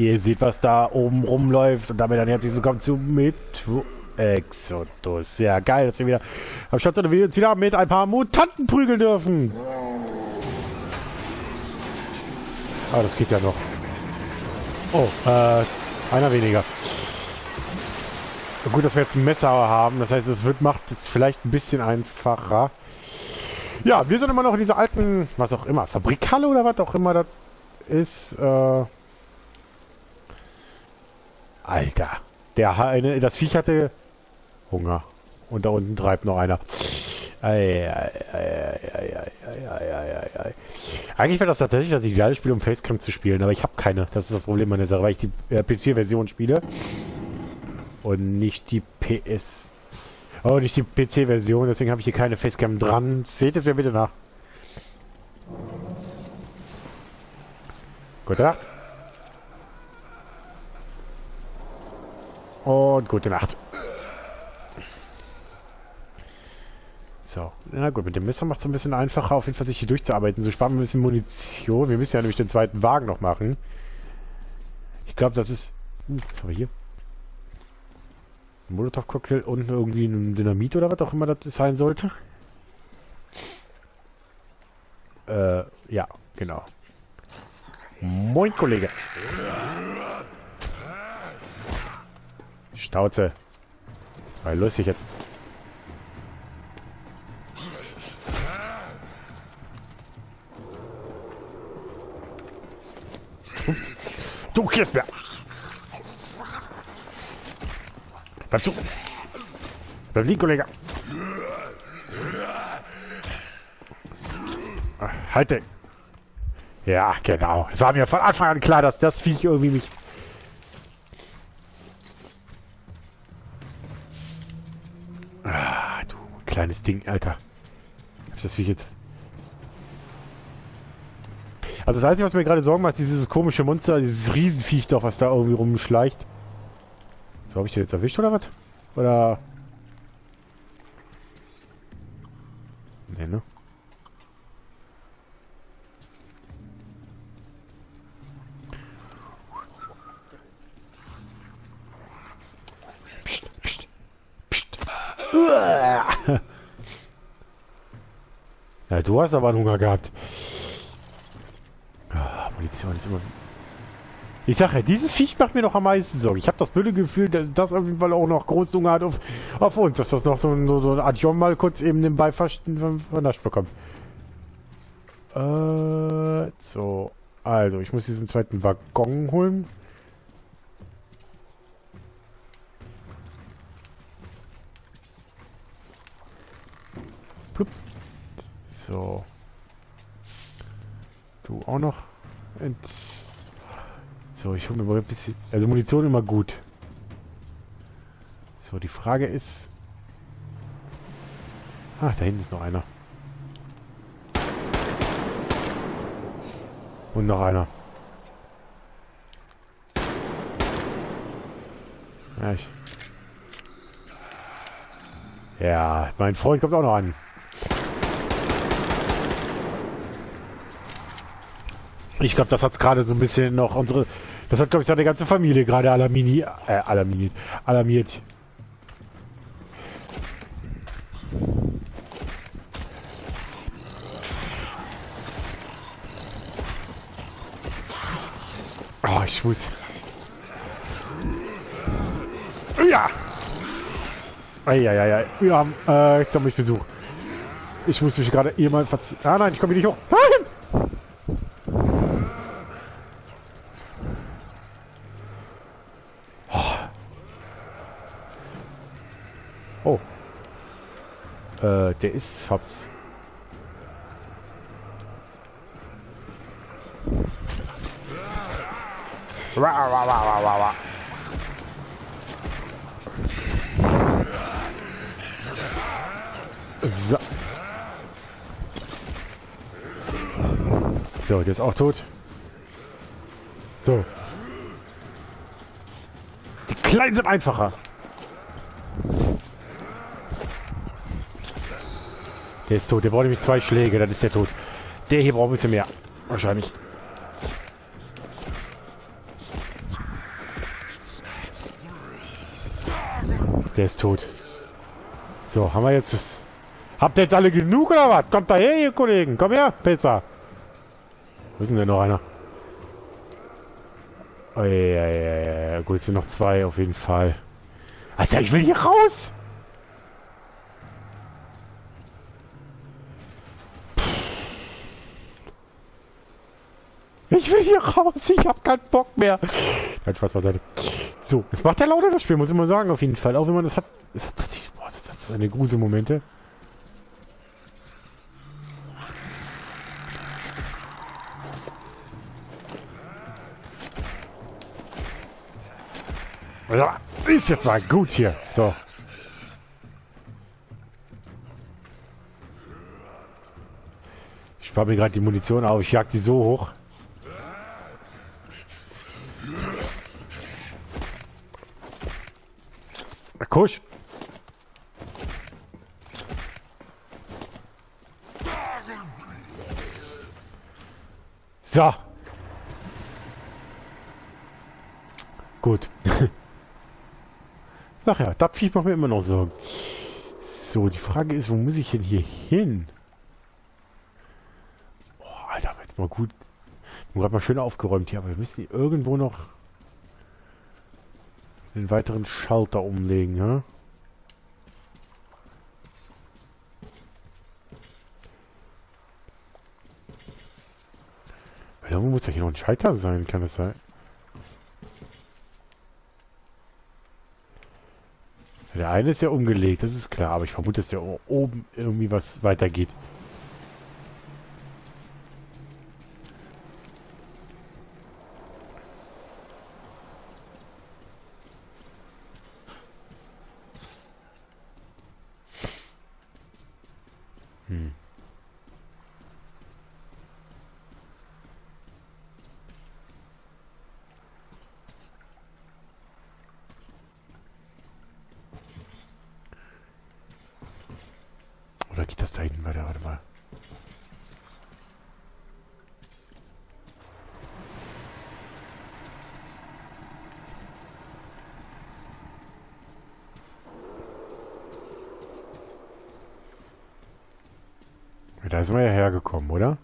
Ihr seht, was da oben rumläuft und damit dann herzlich willkommen zu Metro Exodus. Ja, geil, dass wir wieder am Start sind wir uns wieder mit ein paar Mutanten prügeln dürfen. Ah, das geht ja noch. Oh, äh, einer weniger. Gut, dass wir jetzt ein Messer haben. Das heißt, es wird macht es vielleicht ein bisschen einfacher. Ja, wir sind immer noch in dieser alten, was auch immer, Fabrikhalle oder was auch immer das ist. Äh Alter. Der eine, das Viech hatte Hunger. Und da unten treibt noch einer. Ei, ei, ei, Eigentlich wäre das tatsächlich das ideale Spiel, um Facecam zu spielen, aber ich habe keine. Das ist das Problem der Sache, weil ich die äh, PS4-Version spiele. Und nicht die PS. Oh, nicht die PC-Version, deswegen habe ich hier keine Facecam dran. Seht es mir bitte nach. Gute Nacht. Und gute Nacht. So, na gut, mit dem Messer macht es ein bisschen einfacher, auf jeden Fall sich hier durchzuarbeiten. So sparen wir ein bisschen Munition. Wir müssen ja nämlich den zweiten Wagen noch machen. Ich glaube, das ist... Hm, was haben wir hier? Molotov-Cocktail und irgendwie ein Dynamit oder was auch immer das sein sollte. Äh, ja, genau. Moin, Kollege. Stauze. Das war lustig jetzt. Du kriegst mir. Bleib zu. Bleib liegen, Kollege. Halte. Ja, genau. Es war mir von Anfang an klar, dass das Viech irgendwie mich... kleines Ding, Alter. Hab ich das Viech jetzt... Also das Einzige, was mir gerade Sorgen macht, ist dieses komische Monster, dieses Riesenviech doch, was da irgendwie rumschleicht. So, habe ich den jetzt erwischt oder was? Oder... Nee, ne? Ja, du hast aber einen Hunger gehabt. Ah, Munition ist immer... Ich sage ja, dieses Viech macht mir noch am meisten Sorge. Ich habe das blöde Gefühl, dass das auf jeden Fall auch noch großen Hunger hat auf, auf uns. Dass das noch so, so, so ein Adjon mal kurz eben den Beifahrt vernascht bekommt. Äh, so. Also, ich muss diesen zweiten Waggon holen. So. Du auch noch. Und so, ich hole mir mal ein bisschen... Also Munition immer gut. So, die Frage ist... Ah, da hinten ist noch einer. Und noch einer. Ja, ich... Ja, mein Freund kommt auch noch an. Ich glaube, das hat gerade so ein bisschen noch unsere... Das hat, glaube ich, seine ganze Familie gerade alarmini... Äh, alarminiert. Alarmiert. Oh, ich muss... Ja! Eieiei. Wir haben äh, jetzt haben ich Besuch. Ich muss mich gerade jemand verziehen. Ah nein, ich komme hier nicht hoch. Nein! Oh. Äh, der ist Hops. So. So, der ist auch tot. So. Die Kleinen sind einfacher. Der ist tot. Der braucht nämlich zwei Schläge, dann ist der tot. Der hier braucht ein bisschen mehr. Wahrscheinlich. Der ist tot. So, haben wir jetzt... Das... Habt ihr jetzt alle genug oder was? Kommt da her, ihr Kollegen. Komm her, Pizza. Wo ist denn denn noch einer? Oh, ja, ja, ja. Gut, es sind noch zwei auf jeden Fall. Alter, ich will hier raus! Ich will hier raus, ich hab keinen Bock mehr. Nein, Spaß beiseite. So, es macht ja lauter das Spiel, muss ich mal sagen, auf jeden Fall. Auch wenn man das hat, es hat tatsächlich, boah, das hat so eine Gruselmomente. Ja, ist jetzt mal gut hier. So. Ich spare mir gerade die Munition auf. Ich jag die so hoch. Na, Kusch. So. Gut. Ach ja, das Viech macht mir immer noch Sorgen. So, die Frage ist, wo muss ich denn hier hin? Oh, Alter, jetzt mal gut. Ich habe gerade mal schön aufgeräumt hier, aber wir müssen hier irgendwo noch den weiteren Schalter umlegen, ja? Irgendwo muss ja hier noch ein Schalter sein, kann das sein? Der eine ist ja umgelegt, das ist klar, aber ich vermute, dass der oben irgendwie was weitergeht. Hm. Oder geht das da hinten weiter? Warte mal. Da sind wir ja hergekommen, oder?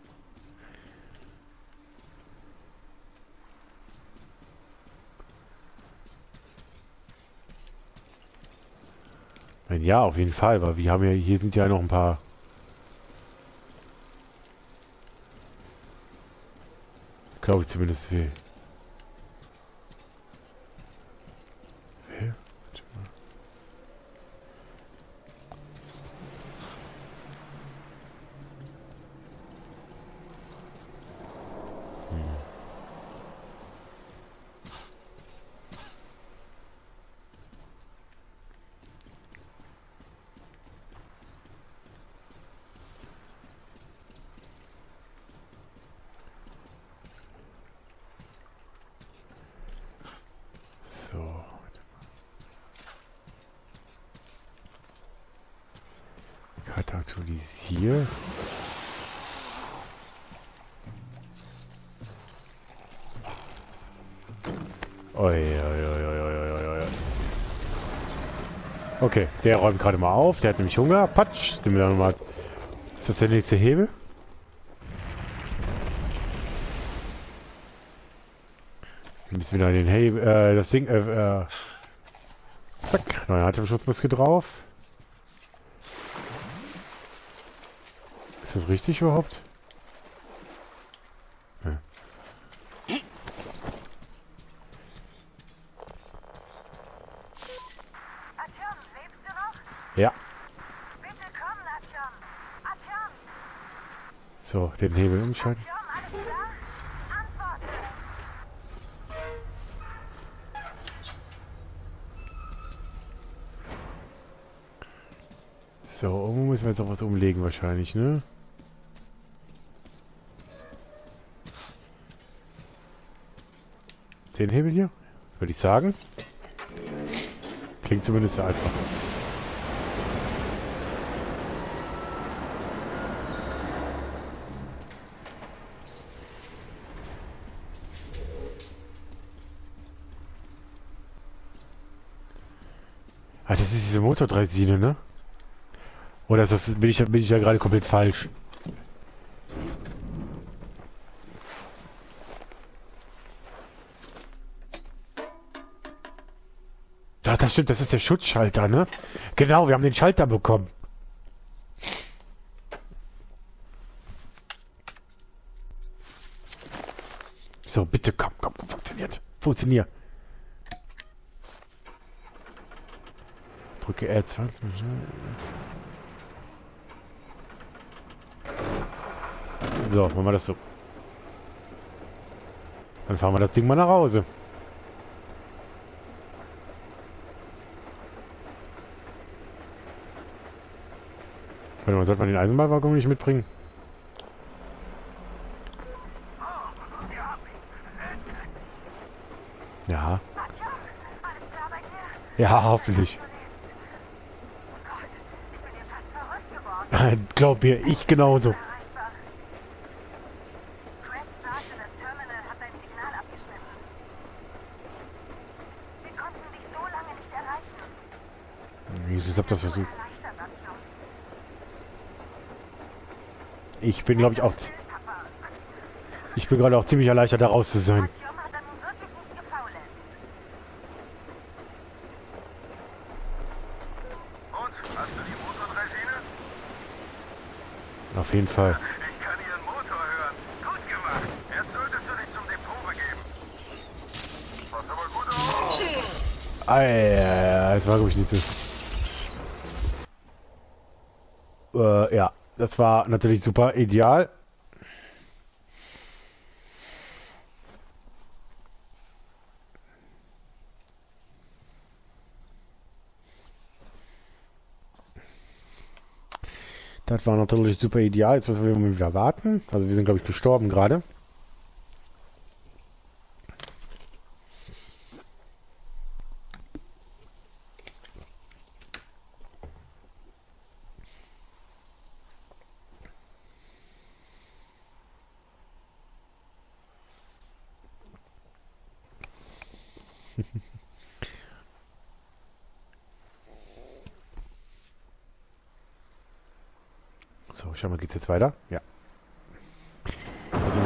Ja, auf jeden Fall, weil wir haben ja, hier sind ja noch ein paar... Glaube ich zumindest will. Oi, oi, oi, oi. Okay, der räumt gerade mal auf. Der hat nämlich Hunger. Patsch. Den wir dann mal. Ist das der nächste Hebel? Wir müssen wieder den Hebel, äh, das Ding, äh, äh, zack, neue Atemschutzmaske drauf. Ist das richtig überhaupt? Ja. Lebst du noch? ja, Bitte komm, Atjom. Atjom, so, den Hebel umschalten. So, irgendwo müssen wir jetzt auch was umlegen wahrscheinlich, ne? Den Hebel hier? Würde ich sagen. Klingt zumindest sehr einfach. Ah, das ist diese Motordresine, ne? Oder ist das, bin ich, bin ich ja gerade komplett falsch? Ja, das stimmt, das ist der Schutzschalter, ne? Genau, wir haben den Schalter bekommen. So, bitte, komm, komm, komm, funktioniert. Funktioniert. Drücke R20. So, machen wir das so. Dann fahren wir das Ding mal nach Hause. Warte mal, sollte man den Eisenbahnwaggon nicht mitbringen? Ja. Ja, hoffentlich. Glaub mir, ich genauso. Quest sagte, das Terminal hat dein Signal abgeschnitten. Wir konnten dich so lange nicht erreichen. Jesus, hab das versucht. Erleichtert, Atjom. Ich bin, glaube ich, auch... Ich bin gerade auch ziemlich erleichtert, da raus zu sein. Nicht? Auf jeden Fall. Gemacht. Jetzt versuche ich diese... Äh, ja. Das war natürlich super ideal. Das war natürlich super ideal. Jetzt müssen wir wieder warten. Also wir sind, glaube ich, gestorben gerade. So, schau mal, geht's jetzt weiter? Ja. Also,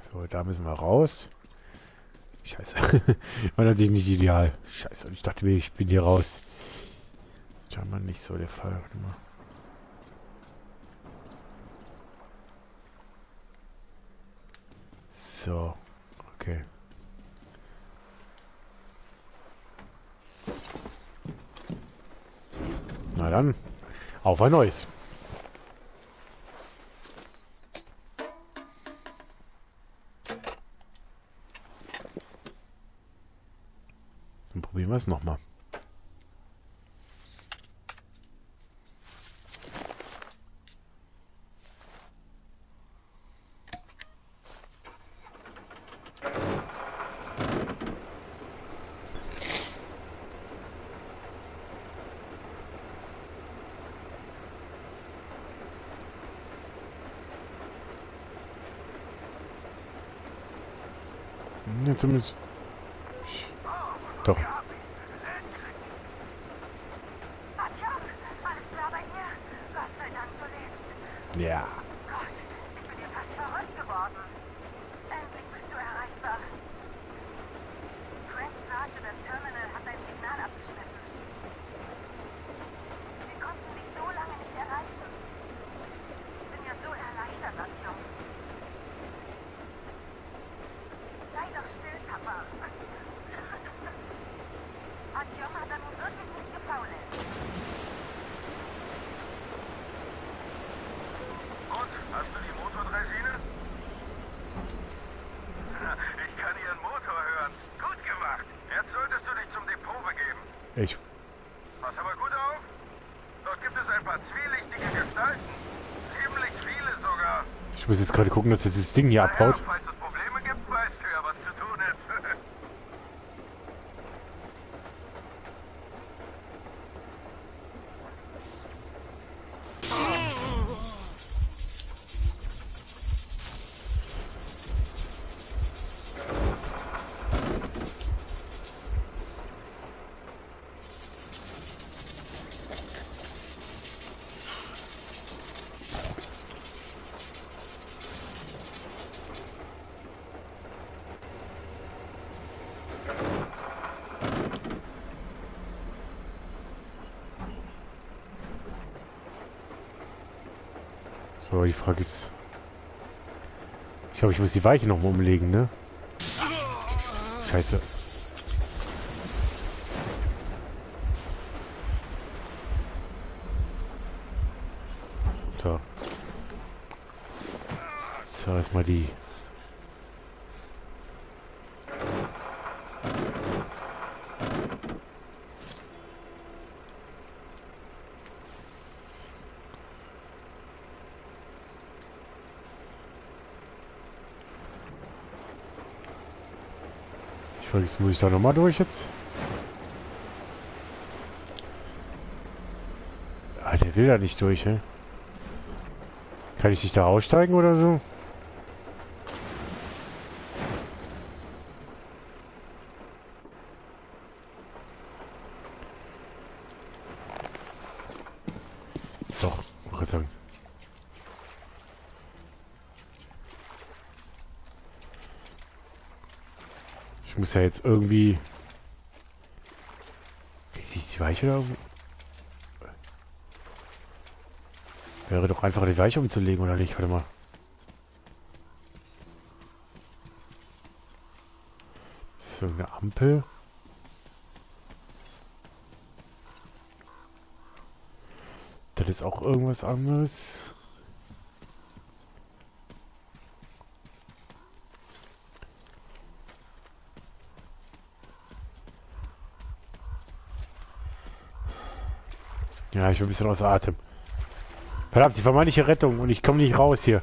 so, da müssen wir raus. Scheiße. War natürlich nicht ideal. Scheiße, und ich dachte mir, ich bin hier raus. Scheinbar nicht so der Fall. Warte mal. So, okay. Na dann, auf ein neues. Dann probieren wir es nochmal. Zumindest. Doch. Atjom, alles klar bei dir? Gott sei Dank, du lebst. Ja. Gott, ich bin hier fast verrückt geworden. Endlich bist du erreichbar. Quest sagte, das Terminal hat dein Signal abgeschnitten. Wir konnten dich so lange nicht erreichen. Ich bin ja so erleichtert, Atjom. Sei doch still, Papa. Atjom hat da nun wirklich nicht gefaulenzt. Und? Hast du die Motordresine? Ich kann ihren Motor hören. Gut gemacht. Jetzt solltest du dich zum Depot begeben. Ich. Pass aber gut auf. Dort gibt es ein paar zwielichtige Gestalten. Ziemlich viele sogar. Ich muss jetzt gerade gucken, dass dieses Ding hier abhaut. falls es Probleme gibt, weißt du ja, was zu tun ist. So, die Frage ist... Ich glaube, ich muss die Weiche noch mal umlegen, ne? Scheiße. So. So, erstmal die... Weiß, muss ich da nochmal durch jetzt? Ah, der will da nicht durch, hä? Kann ich nicht da aussteigen oder so? Doch, wollte gerade sagen. Muss ja jetzt irgendwie... Ist die Weiche da irgendwo? Wäre doch einfacher, die Weiche umzulegen, oder nicht? Warte mal. Das ist so eine Ampel. Das ist auch irgendwas anderes. Ja, ich bin ein bisschen außer Atem. Verdammt, die vermeintliche Rettung und ich komme nicht raus hier.